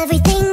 everything